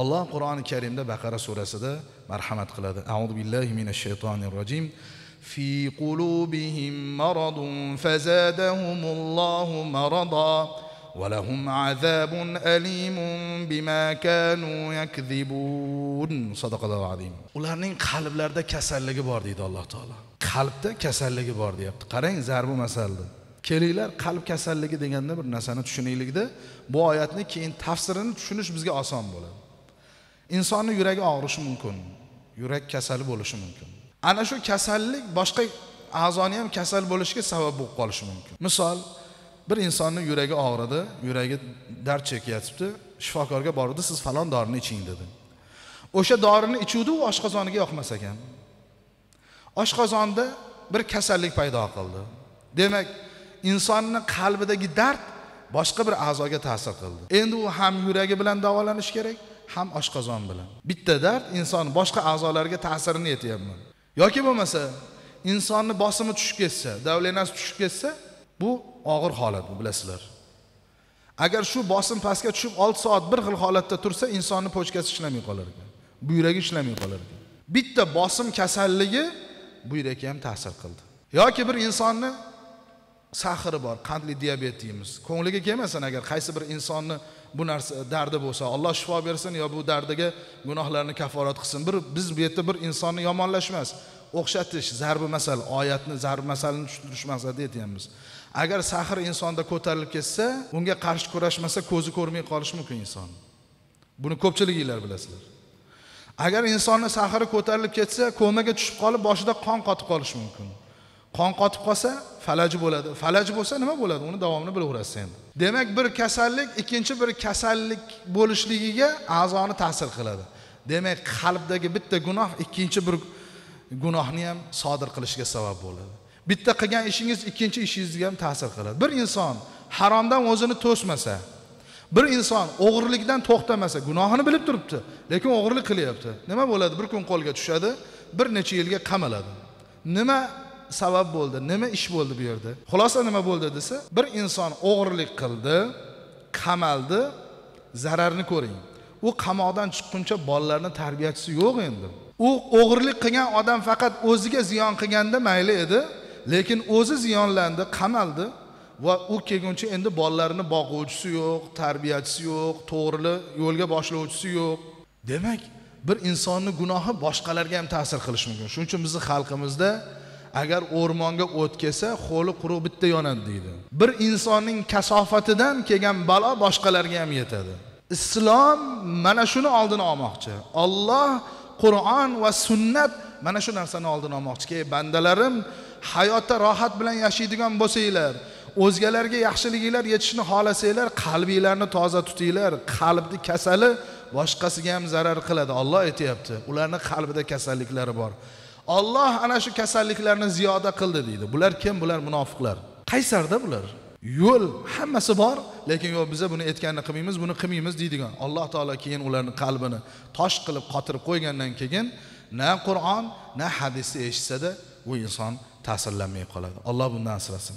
olloh Qur'oni Karimda Baqara surasida marhamat qiladi. A'udhu billahi minash shaytonir rojim. Fi qulubihim maradun fazadahumullohu marada va lahum azabun alimun bima kanu yakzibun. Sadaqallohu azim. Ularning qalblarida kasalligi bor deydi Alloh taolo. Qalbda kasalligi bor deyapti. Qarang zarbu masalni. kelinglar qalb kasalligi deganda bir narsani tushuninglikda bu oyatni keyin tafsirini tushunish bizga oson bo'ladi insonni yuragi og'rishi mumkin. Yurak kasali bo'lishi mumkin. Ana shu kasallik boshqa a'zoni ham kasal bo'lishiga sabab bo'lib qolishi mumkin. Misol bir insonni yuragi og'ridi yuragi dard chekyapti shifokorga bordi siz falon dorini iching dedi. O'sha dorini ichuvdi u oshqozoniga yoqmas ekan. Oshqozonda bir kasallik paydo qildi. Demak insonni qalbidagi dard boshqa bir a'zoga ta'sir qildi. Endi u ham yuragi bilan davolanishi kerak ham oshqozon bilan. Bitta dard inson boshqa a'zolariga ta'sirini yetyapman. Yoki bo'lmasa insonni bosimi tushib ketsa davlenasi tushib ketsa bu og'ir holat bu bilasizlar. Agar shu bosim pastga tushib olti soat bir xil holatda tursa insonni pochkasi ishlamay qolar ekan buyragi ishlamay qolar ekan. Bitta bosim kasalligi buyrakka ham ta'sir qildi. Yoki bir insonni sahri bor qandli diabet deymiz. Ko'ngliga kelmasin agar qaysi bir insonni bu narsa dardi bo'lsa alloh shifo bersin yo bu dardiga gunohlarni kafforat qilsin. Bir biz bu yerda bir insonni yomonlash emas o'xshatish zarbi masal oyatni zarbi masalini tushuntirish maqsadida aytyapmiz agar sahr insonda ko'tarilib ketsa unga qarshi kurashmasa ko'zi ko'rmay qolishi mumkin inson. Buni ko'pchiliginglar bilasizlar. Agar insonni sahri ko'tarilib ketsa komaga tushib qolib boshida qon qotib qolishi mumkin. Qon qotib qolsa falaj bo'ladi. Falaj bo'lsa nima bo'ladi? Uni davomini bilaverasiz endi. Demak bir kasallik ikkinchi bir kasallik bo'lishligiga a'zoni ta'sir qiladi. Demak qalbdagi bitta gunoh ikkinchi bir gunohni ham sodir qilishiga sabab bo'ladi. Bitta qilgan ishingiz ikkinchi ishingizga ham ta'sir qiladi. Bir inson haromdan o'zini to'smasa bir inson o'g'irlikdan to'xtamasa gunohini bilib turibdi lekin o'g'irlik qilyapti. Nima bo'ladi? Bir kun qo'lga tushadi bir necha yilga qamaladi. Nima sabab bo'ldi. Nima ish bo'ldi bu yerda? Xulosa nima bo'ldi desa bir inson o'g'irlik qildi qamaldi zararni ko'ring. U qamoqdan chiqquncha bolalarni tarbiyachisi yo'q endi. U o'g'irlik qilgan odam faqat o'ziga ziyon qilganda mayli edi lekin o'zi ziyonlandi qamaldi va u kelguncha endi bolalarini boquvchisi yo'q tarbiyachisi yo'q to'g'ri yo'lga boshlovchisi yo'q. Demak bir insonni gunohi boshqalarga ham ta'sir qilishi mumkin. Shuning uchun bizni xalqimizda agar o'rmonga o't kelsa ho'li quruq bitta yonadi deydi. Bir insonning kasofatidan kelgan balo boshqalarga ham yetadi. Islom mana shuni oldini olmoqchi. Olloh qur'on va sunnat mana shu narsani oldini olmoqchiki ey bandalarim hayotda rohat bilan yashaydigan bo'lsanglar o'zgalarga yaxshiliginglar yetishini xohlasanglar qalbinglarni toza tutinglar. Qalbni kasali boshqasiga ham zarar qiladi. Olloh aytyapti ularni qalbida kasalliklari bor. Olloh ana shu kasalliklarni ziyoda qildi deydi. Bular kim? Bular munofiqlar. Qaysarda bular? Yo'l hammasi bor lekin yo'q biza buni aytganini qilmaymiz buni qilmaymiz deydigan. Alloh taolo keyin ularni qalbini tosh qilib qotirib qo'ygandan keyin na qur'on na hadisni eshitsada u inson ta'sirlanmay qoladi. Alloh bundan asrasin.